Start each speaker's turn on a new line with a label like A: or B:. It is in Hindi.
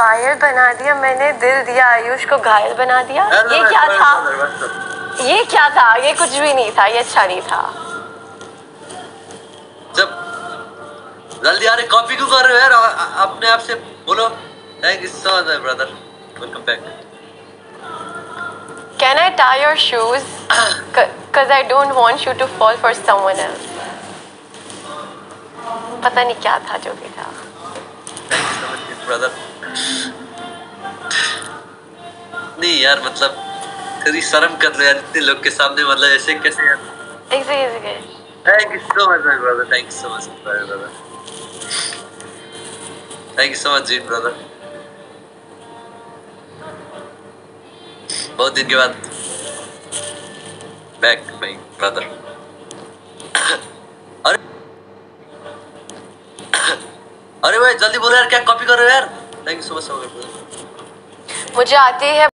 A: पायल बना दिया मैंने दिल दिया आयुष को घायल बना दिया। ये क्या था? ये क्या था? ये कुछ भी नहीं था ये अच्छा नहीं था।
B: जब जल्दी आ रहे कॉपी क्यों कर रहे हो यार? अपने आप से बोलो। Thank you so much brother welcome back
A: Can I tie your shoes? Because I don't want you to fall for someone else. पता नहीं क्या था जो भी था।
B: ब्रदर नहीं यार मतलब कभी शर्म कर रहे हैं यार इतने लोग के सामने मतलब ऐसे कैसे यार Thank you so much, my brother. Thank you so much, my brother. Thank you so much, Jeet, brother. बहुत दिन के बाद बैक माय ब्रदर अरे भाई, जल्दी बोलो यार, क्या कॉपी कर रहे हो यार थैंक यू सो मच
A: मुझे आती है